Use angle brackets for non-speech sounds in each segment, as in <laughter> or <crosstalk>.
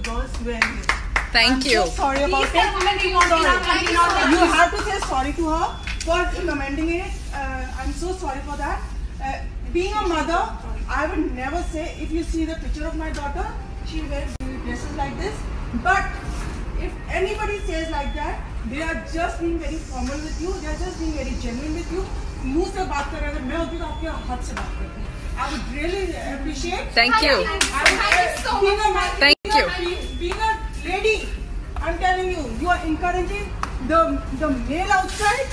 the girls wearing it. Thank I'm you. So sorry about Please it. tell women we want Sorry. enough and we not You have to say sorry to her for commenting it. Uh, I'm so sorry for that. Uh, being a mother, I would never say if you see the picture of my daughter, she wears dresses like this. But if anybody says like that, they are just being very formal with you. They are just being very genuine with you. मुंह से बात कर रहे थे मैं होती तो आपके हाथ से बात करती I would really appreciate Thank you. I would, being a Thank you. being- Being a lady, I'm telling you, you are encouraging the the male outside.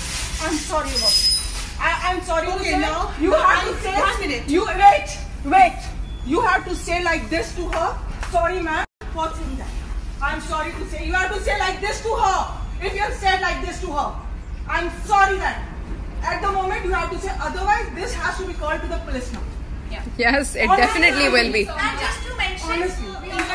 I'm sorry about it. I, I'm sorry Okay, to say. now, you have I- to say. one minute. You wait, wait. You have to say like this to her. Sorry, ma'am, for saying that. I'm sorry to say. You have to say like this to her. If you have said like this to her, I'm sorry that. At the moment, you have to say. Otherwise, this has to be called to the police now. Yes, it definitely will be. And just to mention, Honestly.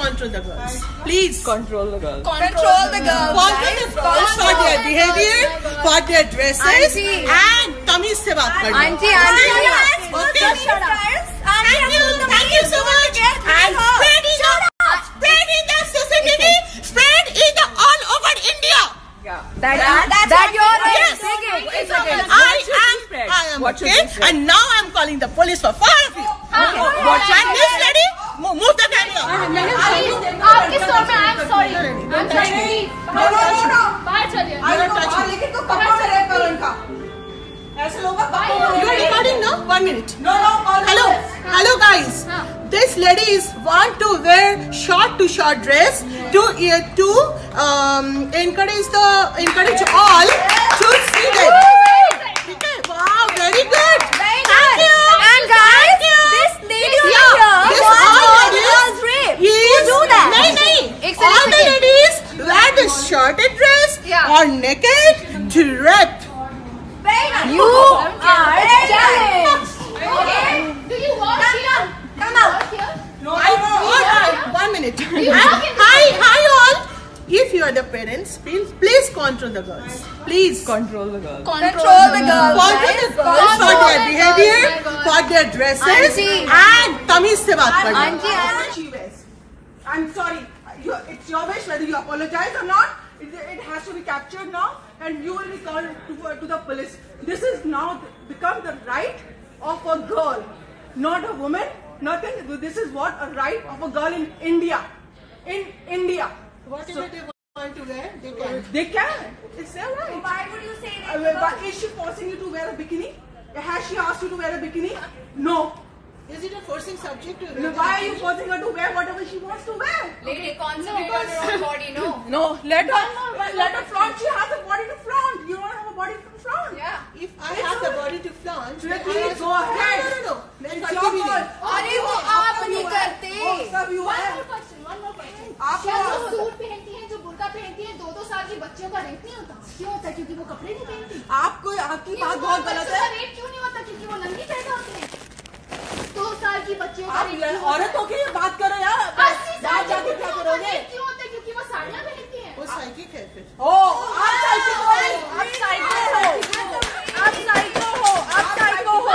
control the girls. Please. Control the girl. Control the girls. Control the girls for their behavior, for their dresses, Auntie. and तमीज से बात करना. Auntie, auntie. Okay. Thank you, thank you so much. And spread in the, spread in the society, spread in the all over India. That, that's that what you're we right. want. Take it. Thank you It's so okay. much. I What should be am, spread? I am What should okay, be spread? and now I'm calling the police for four of you. What? And this one minute. No, no, all Hello, hello guys. Huh. This ladies want to wear short to short dress yes. to uh, to um, encourage the encourage yes. all yes. to see that. Wow, very good. Very Thank good. you. And guys, you. this lady yeah, here this all ladies is, who do that? No, no. All the ladies wear the short dress yeah. or naked to rep. You are jealous. I, no, no. all right, one minute. You And walk in the hi, hi all. If you are the parents, please, please control the girls. Please. Control the girl. Control the girls. Control the girls for their behavior, for their dresses, Auntie. and तमीज से बात करना. Auntie, What she wears. I'm sorry. You, it's your wish whether you apologize or not. It, it has to be captured now, and you will be called to, to the police. This is now become the right of a girl, not a woman. Nothing. This is what a right of a girl in India. In India. Whatever they want to wear, they can. They can. It's their right. Why would you say Uh, that? but is she forcing you to wear a bikini? Has she asked you to wear a bikini? No. Is it a forcing subject to Then Why are you forcing her to wear whatever she wants to wear? Lady, concentrate on your own body, <laughs> no? No, let her let her की बच्चियों आप है? औरत होके ये बात करो यार। बाहर जाके क्या करोगे? क्यों होता क्योंकि वो साड़ियाँ पहनती हैं। वो psychic है फिर. ओ आप साइको हो। आप साइको हो। आप साइको हो। आप साइको हो।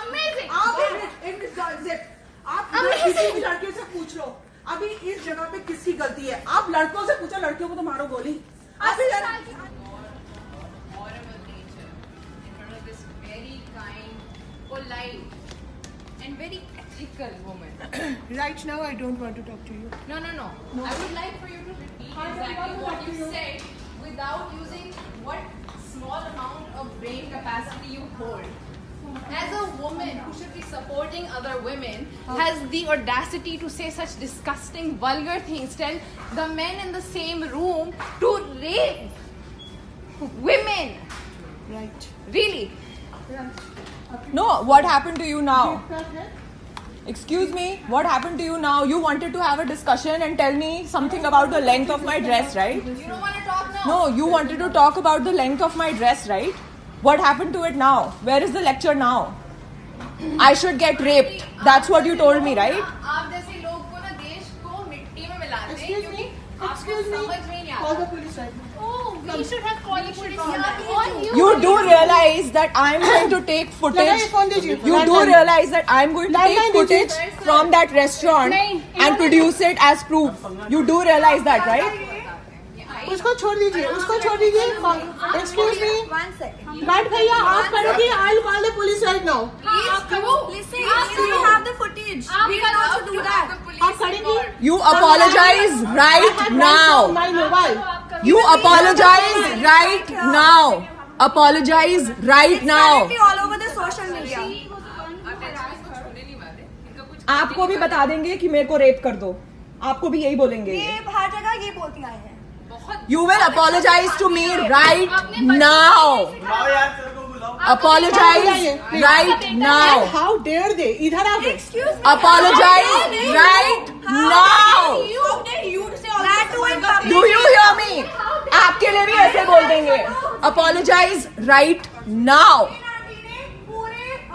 Amazing. आप इन- इन- आप किसी भी लड़के से पूछ लो अभी इस जगह पे किसकी गलती है? आप लड़कों से पूछो लड़कियों को तो मारो गोली। की polite, and very ethical woman. <coughs> Right now, I don't want to talk to you. No, no, no. I would like for you to repeat exactly what you said without using what small amount of brain capacity you hold. As a woman who should be supporting other women, oh. has the audacity to say such disgusting, vulgar things, tell the men in the same room to rape women. Right. Really? No, what happened to you now? Excuse me, what happened to you now? You wanted to have a discussion and tell me something about the length of my dress, right? You don't want to talk now. No, you wanted to talk about the length of my dress, right? What happened to it now? Where is the lecture now? I should get raped. That's what you told me, right? Excuse me. Excuse me. Call the police. Oh, we should have called the police. Call you. you do realize that I'm going to take <coughs> footage. you do realize that I'm going to take footage from that restaurant and produce it as proof. You do realize that, right? इसको छोड़ दीजिए उसको छोड़ दीजिए। Excuse me but भैया आप करोगे I call the police right now आप करेंगे? You apologise right now my mobile you apologise right now apologise right now आपको भी बता देंगे कि मेरे को रेप कर दो। आपको भी यही बोलेंगे ये हर जगह ये बोलती आए हैं। You will apologise to me right now apologise right now how dare they इधर आओ apologise right now do you hear me आपके लिए भी ऐसे बोल देंगे। Apologise right now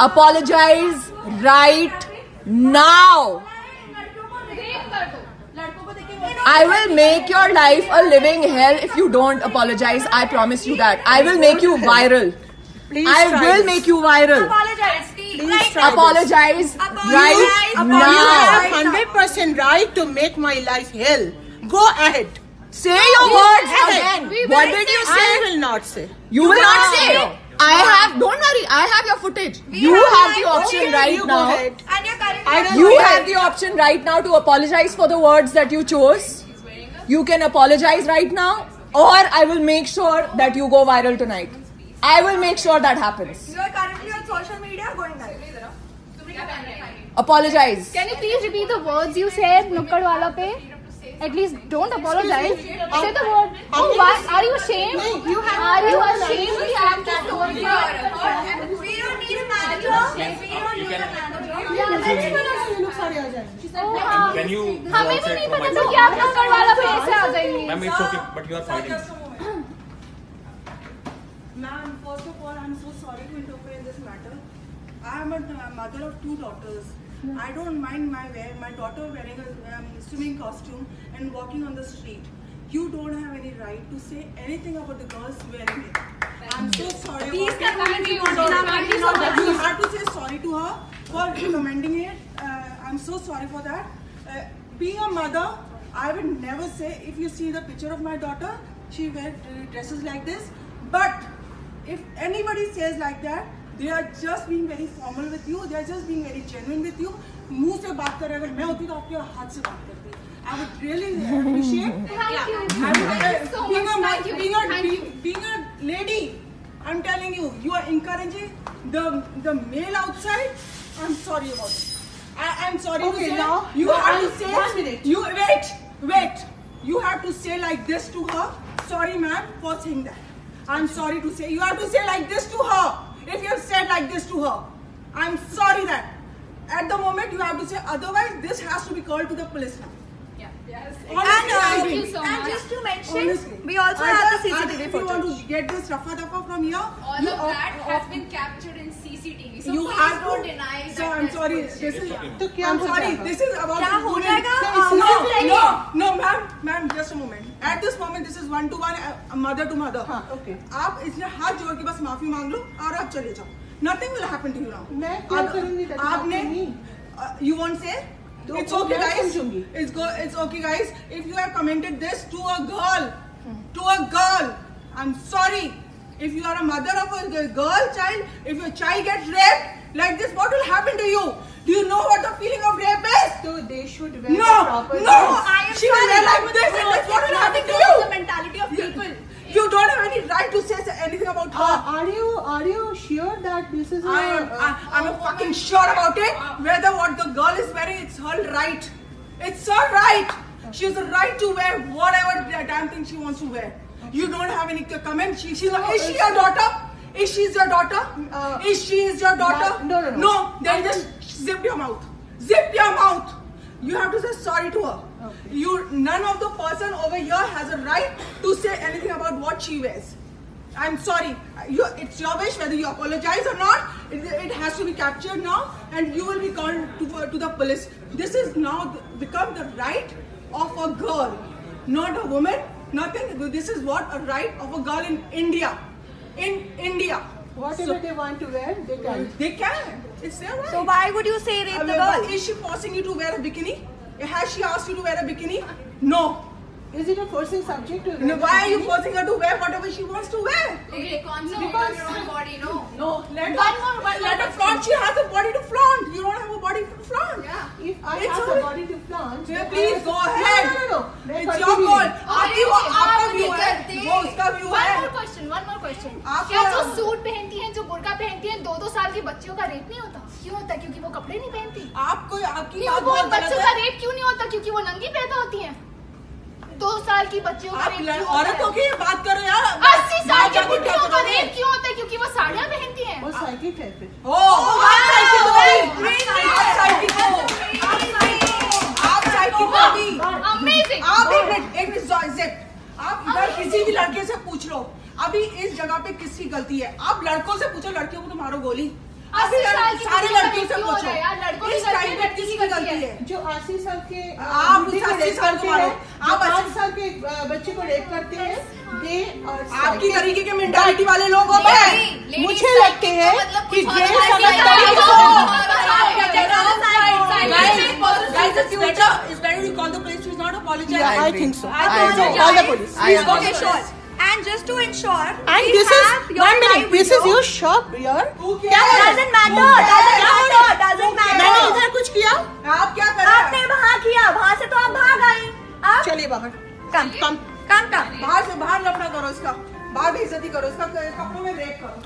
apologise right now I will make your life a living hell if you don't apologize. I promise you that. I will make you viral. Please I try will this. make you viral. Apologize. Please Right try Apologize right You now. have hundred percent right to make my life hell. Go ahead. Say your words again. What did you say? I will not say. You will not say. No. I have. Don't worry. I have your footage. You have have the oh, option Okay, right you now. And you're currently I don't You know. have the option right now to apologize for the words that you chose. You can apologize right now, or I will make sure that you go viral tonight. I will make sure that happens. you are currently on social media going live. Apologize. Can you please repeat the words you said nukkad wala pe? At least don't apologize. Say the word. Oh, why? Are you ashamed? No, you have- Are you you have ashamed? We have to story We don't need a manager. We don't need a manager. ये लोग सारे आ जाएंगे Oh, हाँ. Can you go हमें भी outside नहीं for पता my था phone? कि आप nukkad wala पे ऐसे आ जाएंगे. Ma'am, it's okay, but you are fighting. Just a moment. Ma'am, first of all, I'm so sorry to interfere in this matter. I am a uh, mother of two daughters. I don't mind my wear, my daughter wearing a um, swimming costume and walking on the street. You don't have any right to say anything about the girls wearing it. I'm so sorry. Please about it. you. You so much. You have to say sorry to her for recommending it. Uh, I'm so sorry for that. Uh, being a mother, I would never say if you see the picture of my daughter, she wears dresses like this. But if anybody says like that, they are just being very formal with you. They are just being very genuine with you. मुंह से बात कर अगर मैं होती तो आपके हाथ से बात करती I would really appreciate Thank <laughs> you. I would, uh, so being much. a Thank you. being a Thank being, you. being a lady, I'm telling you, you are encouraging the the male outside. I'm sorry about it. I, I'm sorry Okay, to say now- you now have I'll- to say one minute. you wait, wait. You have to say like this to her. Sorry, ma'am, for saying that. I'm sorry to say. You have to say like this to her. if you have said like this to her, I'm sorry that. At the moment, you have to say. Otherwise, this has to be called to the police now. And, uh, Thank you so and much. just to mention, Honestly. we also Either- have the CCTV If you want to get this rafa dafa from here, All you of that has opt- been captured in CCTV. So you please have don't to. deny So that. So I'm sorry. This is. तो क्या I'm sorry. This is about. क्या हो जाएगा? No, Uh, no, no, ma'am, ma'am, just a moment. At this moment, this is one to one, uh, mother to mother. हाँ, okay. आप इसलिए हाथ जोड़ के बस माफ़ी मांग लो और आप चले जाओ. Nothing will happen to you now. मैं क्या करूँगी आपने uh, you won't say. it's okay guys. It's good. it's okay guys. If you have commented this to a girl to a girl i'm sorry. If you are a mother of a girl child if your child gets raped like this what will happen to you? Do you know what the feeling of rape is? So they should wear no the proper no. dress. i am she sorry. will wear like this. No, and what will happen to you? the mentality of people. You don't have any right to say anything about her. Uh, are you are you sure that this is I am. I, I'm a fucking sure about it. Whether what the girl is wearing, it's her right. It's her right. She has a right to wear whatever damn thing she wants to wear. You don't have any comment. She, she's a, is she your daughter? Is she your daughter? Uh, is she is your daughter? no, no, no. No, then just zip your mouth. Zip your mouth. You have to say sorry to her. You, none of the person over here has a right to say anything about what she wears. I'm sorry. You, it's your wish whether you apologize or not. It, it has to be captured now, and you will be called to, to the police. This is now become the right of a girl, not a woman. Nothing. This is what a right of a girl in India. In India. Whatever they want to wear, they can. They can. It's their right. So why would you say rape I the girl? Is she forcing you to wear a bikini? Has she asked you to wear a bikini? No. Is it a forcing subject to No, Why are you forcing her to wear whatever she wants to wear? Okay, concentrate on your own body, no? No, let One her, more- one let her flaunt. She has a body to flaunt. You don't have a body to flaunt. Yeah. If I It's have a body to flaunt, Yeah, please go ahead. No, no, no, no. It's your call. आपकी वो आप आपका view है। वो उसका view One है more question, one more question. आप क्या जो सूट पहनती हैं जो बुर्का पहनती हैं दो दो साल की बच्चियों का रेप नहीं होता क्यों होता क्योंकि वो कपड़े नहीं पहनती आपको आपकी बात वो बहुत बच्चों का है रेप क्यों नहीं होता क्योंकि वो नंगी पैदा होती हैं दो साल की बच्चियों का रेप क्यों होता औरतों की बात करो यार अस्सी साल की जाके आप एक मिनट एक मिनट आप इधर किसी भी लड़के से पूछ लो। अभी इस जगह पे किसकी गलती है? आप लड़कों से पूछो लड़कियों को तो मारो गोली। सारे लड़कियों से पूछो। इस गलती टाइम है, पे किसकी गलती है। जो अस्सी साल के आप अस्सी साल के हैं आप पाँच साल के बच्चे को रेप करते हैं ये आपकी तरीके के मेंटालिटी वाले लोग हो गए मुझे लगते हैं कि ये I think so. I, I think so. All the police. I okay, sure. And just to ensure, and this is one minute. This is your shop. Your doesn't matter. Doesn't matter. Doesn't matter.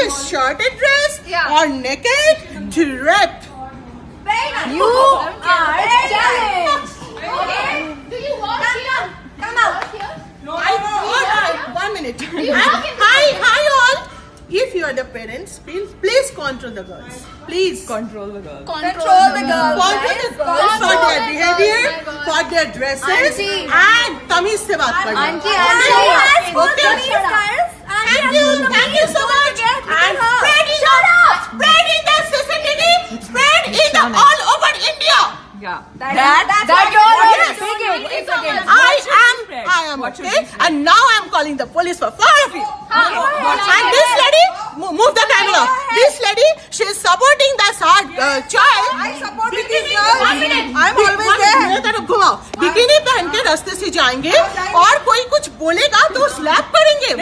ladies wear the shorted dress Yeah. or naked direct. Very nice. You Okay. are Okay. challenged. Okay. Do you work Come, here? come, come out. Work here? No I, no all right, one minute. You walk in hi, hi all. If you are the parents, please, please control the girls. Please. Control the girl. Control the girls. Control guys. the girls for Control their the behavior, girls, my God. for their dresses, Auntie. and तमीज से बात करना. Auntie, auntie. Yes, Okay. please, guys. Auntie, Thank you, auntie, thank you so And spread it Shut up. up. Spread in the CCTV. Spread in the all over India. Yeah. That- that that's that what you're you a want. second. Yes. A second. What I am? I am okay, and now I am calling the police for four of you. And this lady, mo- move the camera. This lady, she is supporting the sad uh, child. I support this girl. One minute. I'm always One there. minute, घुमाओ bikini पहन के रास्ते से जाएँगे और कोई कुछ बोलेगा तो स्लैप करेंगे